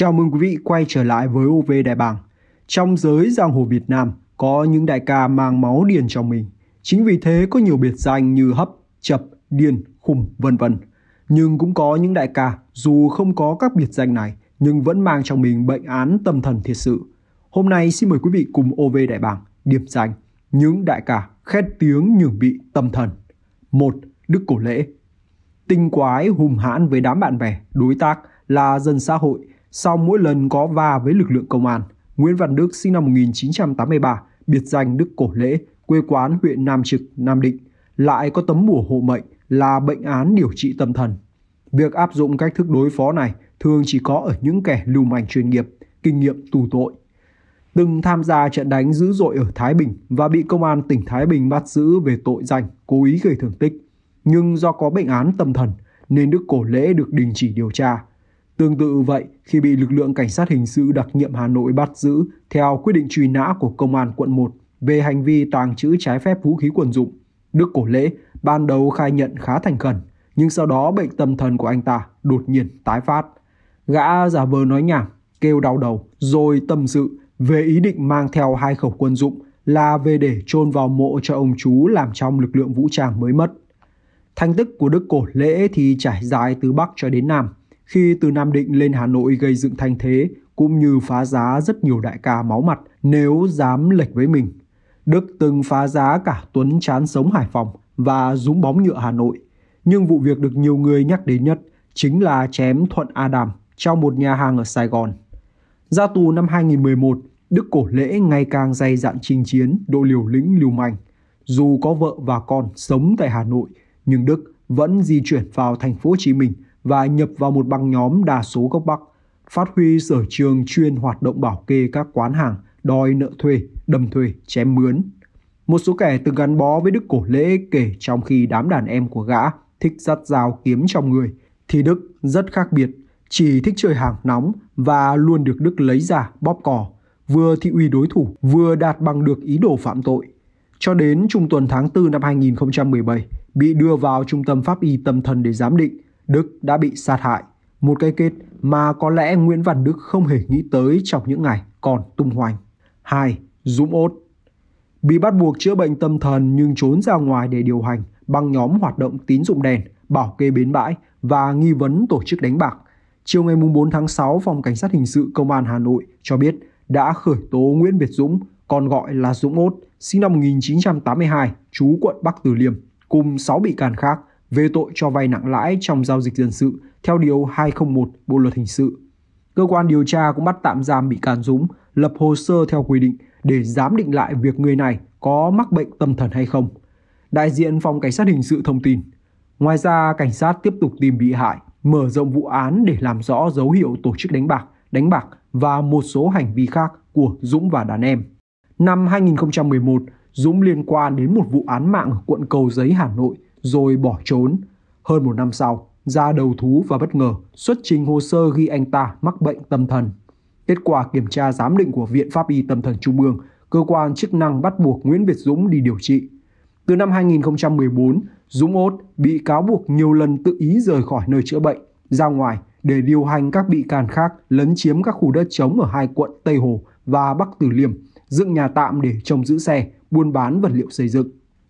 Chào mừng quý vị quay trở lại với OV Đại Bàng. Trong giới giang hồ Việt Nam có những đại ca mang máu điền trong mình. Chính vì thế có nhiều biệt danh như hấp, chập, điên, khùng, vân vân. Nhưng cũng có những đại ca dù không có các biệt danh này nhưng vẫn mang trong mình bệnh án tâm thần thiệt sự. Hôm nay xin mời quý vị cùng OV Đại Bàng điểm danh những đại ca khét tiếng nhường bị tâm thần. một Đức Cổ Lễ Tinh quái hùng hãn với đám bạn bè, đối tác là dân xã hội – sau mỗi lần có va với lực lượng công an, Nguyễn Văn Đức sinh năm 1983, biệt danh Đức Cổ Lễ, quê quán huyện Nam Trực, Nam Định, lại có tấm bùa hộ mệnh là bệnh án điều trị tâm thần. Việc áp dụng cách thức đối phó này thường chỉ có ở những kẻ lưu manh chuyên nghiệp, kinh nghiệm tù tội. Từng tham gia trận đánh dữ dội ở Thái Bình và bị công an tỉnh Thái Bình bắt giữ về tội danh cố ý gây thương tích. Nhưng do có bệnh án tâm thần nên Đức Cổ Lễ được đình chỉ điều tra, Tương tự vậy, khi bị lực lượng cảnh sát hình sự đặc nhiệm Hà Nội bắt giữ theo quyết định truy nã của Công an quận 1 về hành vi tàng trữ trái phép vũ khí quần dụng, Đức Cổ Lễ ban đầu khai nhận khá thành khẩn, nhưng sau đó bệnh tâm thần của anh ta đột nhiên tái phát. Gã giả vờ nói nhảm, kêu đau đầu, rồi tâm sự về ý định mang theo hai khẩu quân dụng là về để chôn vào mộ cho ông chú làm trong lực lượng vũ trang mới mất. Thành tích của Đức Cổ Lễ thì trải dài từ Bắc cho đến Nam, khi từ Nam Định lên Hà Nội gây dựng thanh thế cũng như phá giá rất nhiều đại ca máu mặt nếu dám lệch với mình. Đức từng phá giá cả Tuấn Chán Sống Hải Phòng và Dũng Bóng Nhựa Hà Nội. Nhưng vụ việc được nhiều người nhắc đến nhất chính là chém Thuận Adam trong một nhà hàng ở Sài Gòn. Ra tù năm 2011, Đức Cổ Lễ ngày càng dày dặn chinh chiến, độ liều lĩnh lưu manh. Dù có vợ và con sống tại Hà Nội, nhưng Đức vẫn di chuyển vào thành phố Hồ Chí Minh và nhập vào một băng nhóm đa số gốc Bắc, phát huy sở trường chuyên hoạt động bảo kê các quán hàng, đòi nợ thuê, đâm thuê, chém mướn. Một số kẻ từng gắn bó với Đức Cổ Lễ kể trong khi đám đàn em của gã thích dắt dao kiếm trong người, thì Đức rất khác biệt, chỉ thích chơi hàng nóng và luôn được Đức lấy ra bóp cò, vừa thị uy đối thủ, vừa đạt bằng được ý đồ phạm tội. Cho đến trung tuần tháng 4 năm 2017, bị đưa vào trung tâm pháp y tâm thần để giám định, Đức đã bị sát hại. Một cái kết mà có lẽ Nguyễn Văn Đức không hề nghĩ tới trong những ngày còn tung hoành. 2. Dũng ốt Bị bắt buộc chữa bệnh tâm thần nhưng trốn ra ngoài để điều hành băng nhóm hoạt động tín dụng đèn, bảo kê bến bãi và nghi vấn tổ chức đánh bạc. Chiều ngày 4 tháng 6, Phòng Cảnh sát Hình sự Công an Hà Nội cho biết đã khởi tố Nguyễn Việt Dũng, còn gọi là Dũng Ốt, sinh năm 1982, trú quận Bắc Từ Liêm, cùng 6 bị can khác về tội cho vay nặng lãi trong giao dịch dân sự theo Điều 201 Bộ Luật Hình sự. Cơ quan điều tra cũng bắt tạm giam bị can Dũng, lập hồ sơ theo quy định để giám định lại việc người này có mắc bệnh tâm thần hay không. Đại diện Phòng Cảnh sát Hình sự thông tin. Ngoài ra, cảnh sát tiếp tục tìm bị hại, mở rộng vụ án để làm rõ dấu hiệu tổ chức đánh bạc, đánh bạc và một số hành vi khác của Dũng và đàn em. Năm 2011, Dũng liên quan đến một vụ án mạng ở quận Cầu Giấy, Hà Nội rồi bỏ trốn. Hơn một năm sau, ra đầu thú và bất ngờ xuất trình hồ sơ ghi anh ta mắc bệnh tâm thần. Kết quả kiểm tra giám định của Viện Pháp y Tâm thần Trung ương, cơ quan chức năng bắt buộc Nguyễn Việt Dũng đi điều trị. Từ năm 2014, Dũng Ốt bị cáo buộc nhiều lần tự ý rời khỏi nơi chữa bệnh, ra ngoài để điều hành các bị can khác lấn chiếm các khu đất trống ở hai quận Tây Hồ và Bắc Từ Liêm, dựng nhà tạm để trông giữ xe, buôn bán vật liệu xây dựng.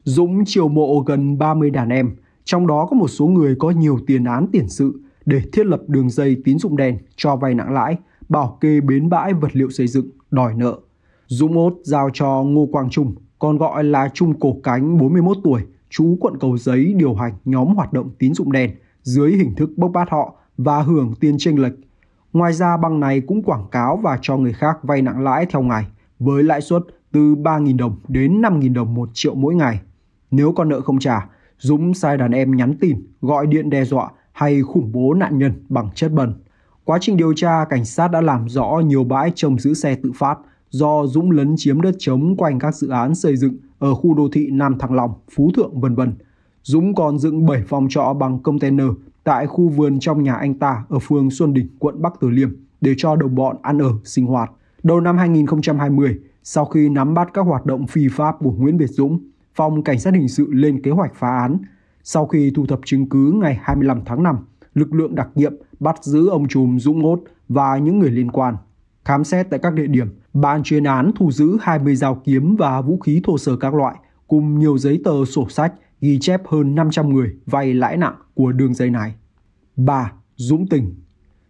Dũng chiều mộ gần 30 đàn em, trong đó có một số người có nhiều tiền án tiền sự để thiết lập đường dây tín dụng đen cho vay nặng lãi, bảo kê bến bãi vật liệu xây dựng, đòi nợ. Dũng ốt giao cho Ngô Quang Trung, còn gọi là Trung Cổ Cánh 41 tuổi, chú quận Cầu Giấy điều hành nhóm hoạt động tín dụng đen dưới hình thức bốc bát họ và hưởng tiền tranh lệch. Ngoài ra băng này cũng quảng cáo và cho người khác vay nặng lãi theo ngày với lãi suất từ 3.000 đồng đến 5.000 đồng một triệu mỗi ngày. Nếu con nợ không trả, Dũng sai đàn em nhắn tin, gọi điện đe dọa hay khủng bố nạn nhân bằng chất bẩn. Quá trình điều tra, cảnh sát đã làm rõ nhiều bãi trông giữ xe tự phát do Dũng lấn chiếm đất trống quanh các dự án xây dựng ở khu đô thị Nam Thăng Long, Phú Thượng vân vân. Dũng còn dựng 7 phòng trọ bằng container tại khu vườn trong nhà anh ta ở phường Xuân Đình, quận Bắc Từ Liêm để cho đồng bọn ăn ở, sinh hoạt. Đầu năm 2020, sau khi nắm bắt các hoạt động phi pháp của Nguyễn Việt Dũng, Phòng Cảnh sát Hình sự lên kế hoạch phá án. Sau khi thu thập chứng cứ ngày 25 tháng 5, lực lượng đặc nhiệm bắt giữ ông trùm Dũng Ngốt và những người liên quan. Khám xét tại các địa điểm, ban chuyên án thu giữ 20 dao kiếm và vũ khí thô sơ các loại, cùng nhiều giấy tờ sổ sách ghi chép hơn 500 người vay lãi nặng của đường dây này. 3. Dũng Tình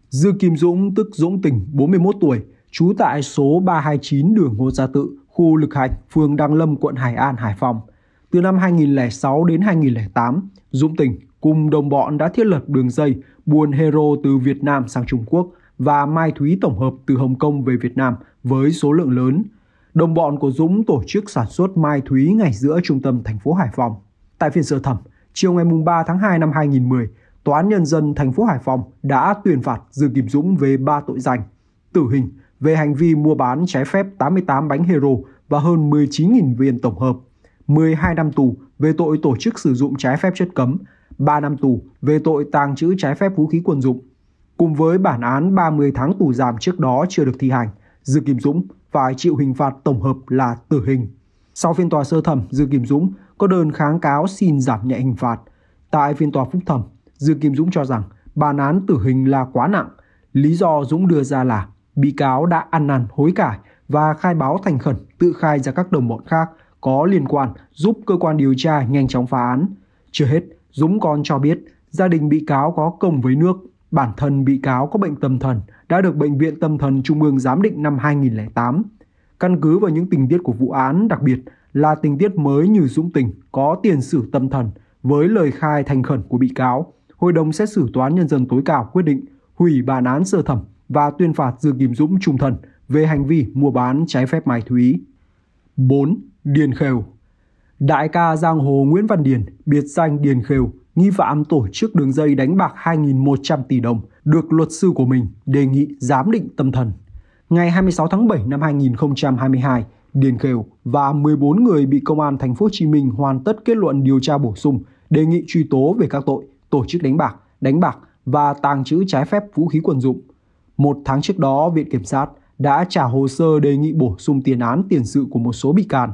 Dư Kim Dũng tức Dũng Tình, 41 tuổi, trú tại số 329 đường Ngô Gia Tự, khu Lực Hạnh, phường Đăng Lâm, quận Hải An, Hải Phòng. Từ năm 2006 đến 2008, Dũng Tình cùng đồng bọn đã thiết lập đường dây buôn hero từ Việt Nam sang Trung Quốc và mai thúy tổng hợp từ Hồng Kông về Việt Nam với số lượng lớn. Đồng bọn của Dũng tổ chức sản xuất mai thúy ngay giữa trung tâm thành phố Hải Phòng. Tại phiên sơ thẩm, chiều ngày 3 tháng 2 năm 2010, Tòa án Nhân dân thành phố Hải Phòng đã tuyên phạt Dư Kim Dũng về 3 tội danh. Tử hình về hành vi mua bán trái phép 88 bánh hero và hơn 19.000 viên tổng hợp, 12 năm tù về tội tổ chức sử dụng trái phép chất cấm, 3 năm tù về tội tàng trữ trái phép vũ khí quân dụng. Cùng với bản án 30 tháng tù giam trước đó chưa được thi hành, Dư Kim Dũng phải chịu hình phạt tổng hợp là tử hình. Sau phiên tòa sơ thẩm, Dư Kim Dũng có đơn kháng cáo xin giảm nhẹ hình phạt. Tại phiên tòa phúc thẩm, Dư Kim Dũng cho rằng bản án tử hình là quá nặng. Lý do Dũng đưa ra là bị cáo đã ăn năn hối cải và khai báo thành khẩn tự khai ra các đồng bọn khác có liên quan giúp cơ quan điều tra nhanh chóng phá án. Chưa hết, Dũng còn cho biết gia đình bị cáo có công với nước, bản thân bị cáo có bệnh tâm thần đã được Bệnh viện Tâm thần Trung ương giám định năm 2008. Căn cứ vào những tình tiết của vụ án, đặc biệt là tình tiết mới như Dũng Tình có tiền sử tâm thần với lời khai thành khẩn của bị cáo, Hội đồng xét xử Tòa án Nhân dân tối cao quyết định hủy bản án sơ thẩm và tuyên phạt dương Kim Dũng trung thân về hành vi mua bán trái phép mai thúy. 4. Điền Khều Đại ca giang hồ Nguyễn Văn Điền, biệt danh Điền Khều, nghi phạm tổ chức đường dây đánh bạc 2.100 tỷ đồng, được luật sư của mình đề nghị giám định tâm thần. Ngày 26 tháng 7 năm 2022, Điền Khều và 14 người bị công an thành phố Hồ Chí Minh hoàn tất kết luận điều tra bổ sung, đề nghị truy tố về các tội tổ chức đánh bạc, đánh bạc và tàng trữ trái phép vũ khí quân dụng. Một tháng trước đó, Viện Kiểm sát đã trả hồ sơ đề nghị bổ sung tiền án tiền sự của một số bị can.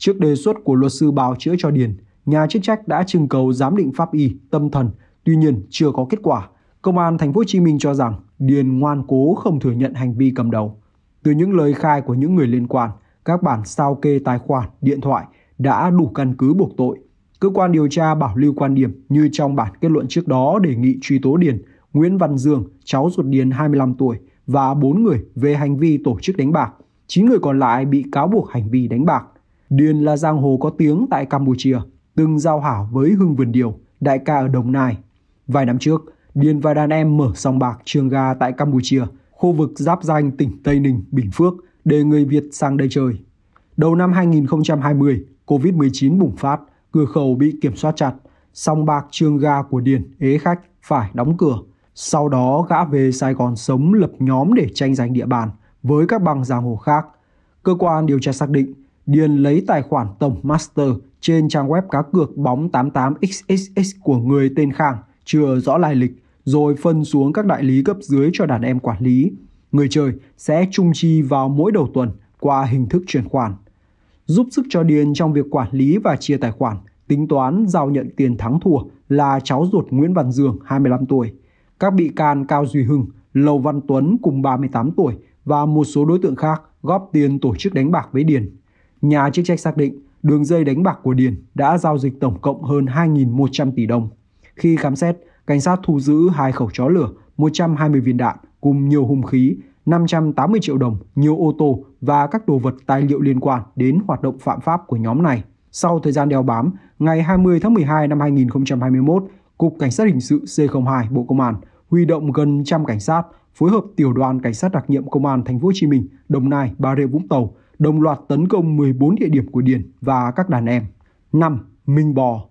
Trước đề xuất của luật sư bào chữa cho Điền, nhà chức trách đã trưng cầu giám định pháp y, tâm thần, tuy nhiên chưa có kết quả. Công an thành phố Hồ Chí Minh cho rằng Điền ngoan cố không thừa nhận hành vi cầm đầu. Từ những lời khai của những người liên quan, các bản sao kê tài khoản, điện thoại đã đủ căn cứ buộc tội. Cơ quan điều tra bảo lưu quan điểm như trong bản kết luận trước đó đề nghị truy tố Điền, Nguyễn Văn Dương, cháu ruột Điền 25 tuổi và 4 người về hành vi tổ chức đánh bạc. 9 người còn lại bị cáo buộc hành vi đánh bạc. Điền là giang hồ có tiếng tại Campuchia, từng giao hảo với Hưng Vườn Điều, đại ca ở Đồng Nai. Vài năm trước, Điền và đàn em mở sòng bạc trường gà tại Campuchia, khu vực giáp danh tỉnh Tây Ninh, Bình Phước để người Việt sang đây chơi. Đầu năm 2020, Covid-19 bùng phát, cửa khẩu bị kiểm soát chặt, sòng bạc trường gà của Điền ế khách phải đóng cửa. Sau đó gã về Sài Gòn sống lập nhóm để tranh giành địa bàn với các băng giang hồ khác. Cơ quan điều tra xác định Điền lấy tài khoản tổng master trên trang web cá cược bóng 88XXX của người tên Khang chưa rõ lai lịch rồi phân xuống các đại lý cấp dưới cho đàn em quản lý. Người chơi sẽ trung chi vào mỗi đầu tuần qua hình thức chuyển khoản. Giúp sức cho Điền trong việc quản lý và chia tài khoản, tính toán giao nhận tiền thắng thua là cháu ruột Nguyễn Văn Dương 25 tuổi. Các bị can Cao Duy Hưng, Lầu Văn Tuấn cùng 38 tuổi và một số đối tượng khác góp tiền tổ chức đánh bạc với Điền. Nhà chức trách xác định đường dây đánh bạc của Điền đã giao dịch tổng cộng hơn 2.100 tỷ đồng. Khi khám xét, cảnh sát thu giữ hai khẩu chó lửa, 120 viên đạn cùng nhiều hung khí, 580 triệu đồng, nhiều ô tô và các đồ vật tài liệu liên quan đến hoạt động phạm pháp của nhóm này. Sau thời gian đeo bám, ngày 20 tháng 12 năm 2021, Cục Cảnh sát Hình sự C02 Bộ Công an huy động gần trăm cảnh sát phối hợp tiểu đoàn cảnh sát đặc nhiệm công an thành phố Hồ Chí Minh, Đồng Nai, Bà Rịa Vũng Tàu đồng loạt tấn công 14 địa điểm của Điền và các đàn em. 5. Minh Bò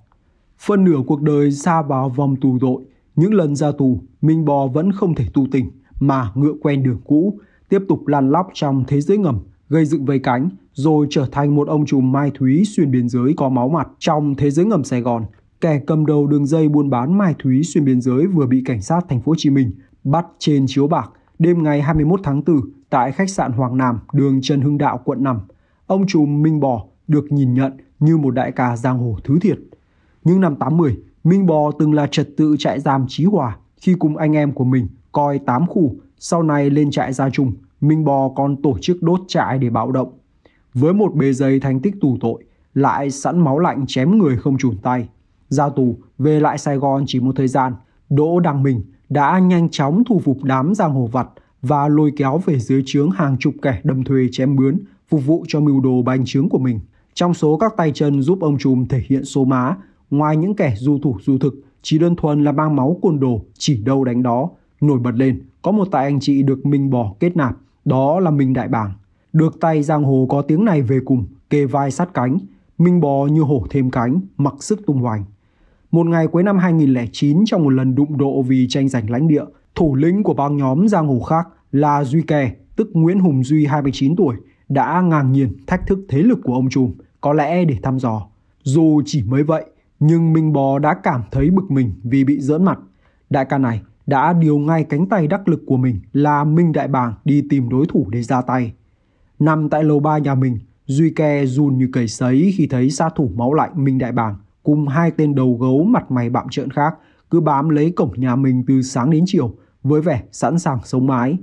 Phân nửa cuộc đời xa vào vòng tù tội, những lần ra tù, Minh Bò vẫn không thể tu tỉnh mà ngựa quen đường cũ, tiếp tục lăn lóc trong thế giới ngầm, gây dựng vây cánh, rồi trở thành một ông trùm mai thúy xuyên biên giới có máu mặt trong thế giới ngầm Sài Gòn. Kẻ cầm đầu đường dây buôn bán mai thúy xuyên biên giới vừa bị cảnh sát thành phố Hồ Chí Minh bắt trên chiếu bạc đêm ngày 21 tháng 4 tại khách sạn Hoàng Nam, đường Trần Hưng Đạo, quận 5. Ông trùm Minh Bò được nhìn nhận như một đại ca giang hồ thứ thiệt. Những năm 80, Minh Bò từng là trật tự trại giam Chí Hòa khi cùng anh em của mình coi tám khu Sau này lên trại gia trung, Minh Bò còn tổ chức đốt trại để bạo động. Với một bề dày thành tích tù tội, lại sẵn máu lạnh chém người không chùn tay. Ra tù, về lại Sài Gòn chỉ một thời gian, Đỗ Đăng Minh đã nhanh chóng thu phục đám giang hồ vặt và lôi kéo về dưới trướng hàng chục kẻ đâm thuê chém bướn, phục vụ cho mưu đồ bành trướng của mình. Trong số các tay chân giúp ông trùm thể hiện số má, ngoài những kẻ du thủ du thực, chỉ đơn thuần là mang máu côn đồ, chỉ đâu đánh đó. Nổi bật lên, có một tay anh chị được Minh Bò kết nạp, đó là Minh Đại Bàng. Được tay giang hồ có tiếng này về cùng, kề vai sát cánh, Minh Bò như hổ thêm cánh, mặc sức tung hoành. Một ngày cuối năm 2009 trong một lần đụng độ vì tranh giành lãnh địa, thủ lĩnh của băng nhóm giang hồ khác là Duy Kè, tức Nguyễn Hùng Duy 29 tuổi, đã ngang nhiên thách thức thế lực của ông trùm, có lẽ để thăm dò. Dù chỉ mới vậy, nhưng Minh Bò đã cảm thấy bực mình vì bị dỡn mặt. Đại ca này đã điều ngay cánh tay đắc lực của mình là Minh Đại Bàng đi tìm đối thủ để ra tay. Nằm tại lầu ba nhà mình, Duy Ke run như cầy sấy khi thấy sát thủ máu lạnh Minh Đại Bàng cùng hai tên đầu gấu mặt mày bạm trợn khác cứ bám lấy cổng nhà mình từ sáng đến chiều với vẻ sẵn sàng sống mái.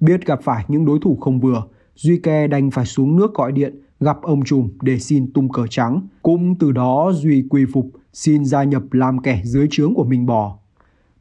Biết gặp phải những đối thủ không vừa, Duy Ke đành phải xuống nước gọi điện gặp ông trùm để xin tung cờ trắng. Cũng từ đó Duy quy phục xin gia nhập làm kẻ dưới trướng của Minh Bò.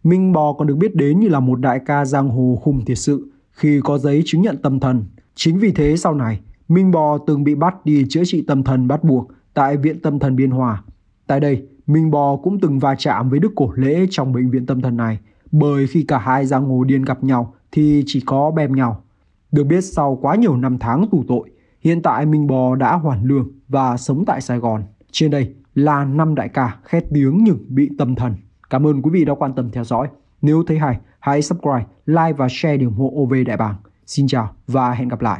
Minh Bò còn được biết đến như là một đại ca giang hồ hùng thiệt sự khi có giấy chứng nhận tâm thần. Chính vì thế sau này, Minh Bò từng bị bắt đi chữa trị tâm thần bắt buộc tại Viện Tâm thần Biên Hòa. Tại đây, Minh Bò cũng từng va chạm với Đức Cổ Lễ trong bệnh viện tâm thần này, bởi khi cả hai giang hồ điên gặp nhau thì chỉ có bem nhau. Được biết sau quá nhiều năm tháng tù tội, hiện tại Minh Bò đã hoàn lương và sống tại Sài Gòn. Trên đây là năm đại ca khét tiếng nhưng bị tâm thần. Cảm ơn quý vị đã quan tâm theo dõi. Nếu thấy hay, hãy subscribe, like và share để ủng hộ OV Đại Bàng. Xin chào và hẹn gặp lại.